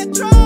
Metro.